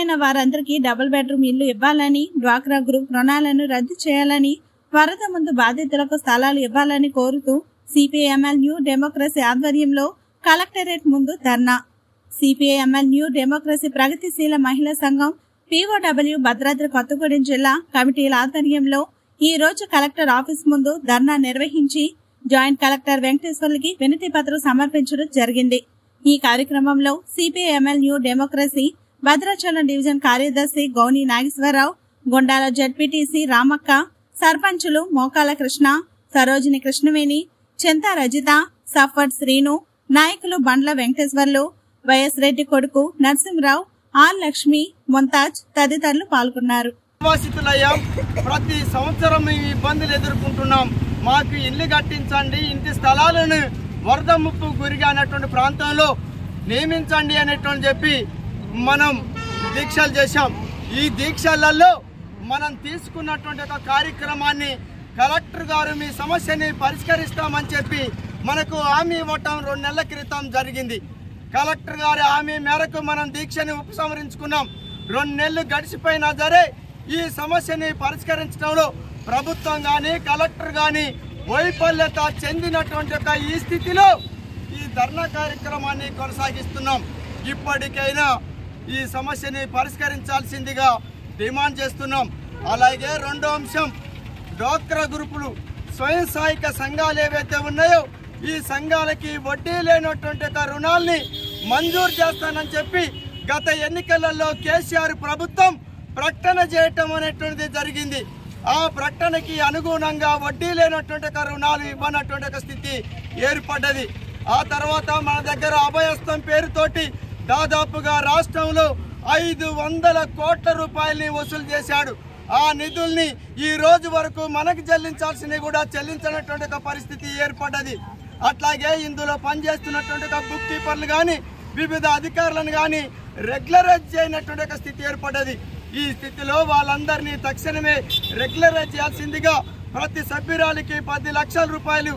అర్హులైన వారందరికీ double bedroom ఇల్లు ఇవ్వాలని డ్వాక్రా గ్రూప్ రుణాలను రద్దు చేయాలని వరద ముందు బాధితులకు స్థలాలు ఇవ్వాలని కోరుతూ సిపిఐఎంఎల్ న్యూ డెమోక్రసీ ఆధ్వర్యంలో కలెక్టరేట్ ముందు ధర్నా. సిపిఐఎంఎల్ న్యూ డెమోక్రసీ ప్రగతిశీల మహిళా సంఘం పీఓడబ్ల్యూ భద్రాద్రి కొత్తగూడెం జిల్లా కమిటీల ఆధ్వర్యంలో ఈ రోజు కలెక్టర్ ఆఫీస్ ముందు ధర్నా నిర్వహించి జాయింట్ కలెక్టర్ వెంకటేశ్వర్లకి వినతి పత్రం సమర్పించడం జరిగింది. ఈ కార్యక్రమంలో CPIML New Democracy Bhadrachalam division కార్యదర్శి గౌని నాగేశ్వరరావు గుండాల జడ్పీటీసీ రామక్క సర్పంచులు మోకాల కృష్ణ సరోజిని కృష్ణవేణి చింత రజిత సఫర్ శ్రీను నాయకులు బండ్ల వెంకటేశ్వర్లు వైఎస్ రెడ్డి కొడుకు నరసింహరావు ఆర్ లక్ష్మి ముంతాజ్ తదితరులు పాల్గొన్నారు. ప్రతి సంవత్సరం ఇబ్బందులు ఎదుర్కొంటున్నాం. మాకు ఇల్లు కట్టించండి ఇంటి స్థలాలను వరద ముప్పు గురిగానటువంటి ప్రాంతంలో నియమించండి అనేటువంటి చెప్పి మనం దీక్షలు చేశాం. ఈ దీక్షలలో మనం తీసుకున్నటువంటి ఒక కార్యక్రమాన్ని కలెక్టర్ గారు మీ సమస్యని పరిష్కరిస్తామని చెప్పి మనకు హామీ ఇవ్వటం రెండు నెలల క్రితం జరిగింది. కలెక్టర్ గారి హామీ మేరకు మనం దీక్షని ఉపసంహరించుకున్నాం. రెండు నెలలు గడిచిపోయినా సరే ఈ సమస్యని పరిష్కరించడంలో ప్రభుత్వం కానీ కలెక్టర్ కానీ వైఫల్యత చెందినటువంటి ఒక ఈ స్థితిలో ఈ ధర్నా కార్యక్రమాన్ని కొనసాగిస్తున్నాం. ఇప్పటికైనా ఈ సమస్యని పరిష్కరించాల్సిందిగా డిమాండ్ చేస్తున్నాం. అలాగే రెండో అంశం డ్వాక్రా గ్రూపులు స్వయం సహాయక సంఘాలు ఏవైతే ఉన్నాయో ఈ సంఘాలకి వడ్డీ లేనటువంటి రుణాల్ని మంజూరు చేస్తానని చెప్పి గత ఎన్నికలలో కేసీఆర్ ప్రభుత్వం ప్రకటన చేయటం అనేటువంటిది జరిగింది. ఆ ప్రకటనకి అనుగుణంగా వడ్డీ లేనటువంటి రుణాలు ఇవ్వనటువంటి స్థితి ఏర్పడ్డది. ఆ తర్వాత మన దగ్గర అభయస్థం పేరుతోటి దాదాపుగా రాష్ట్రంలో ఐదు వందల కోట్ల రూపాయల్ని వసూలు చేశాడు. ఆ నిధుల్ని ఈ రోజు వరకు మనకు చెల్లించాల్సినవి కూడా చెల్లించినటువంటి ఒక పరిస్థితి ఏర్పడ్డది. అట్లాగే ఇందులో పనిచేస్తున్నటువంటి ఒక బుక్ కీపర్లు కానీ వివిధ అధికారులను కానీ రెగ్యులరైజ్ చేయనటువంటి ఒక స్థితి ఏర్పడ్డది. ఈ స్థితిలో వాళ్ళందరినీ తక్షణమే రెగ్యులరైజ్ చేయాల్సిందిగా ప్రతి సభ్యురాలికి పది లక్షల రూపాయలు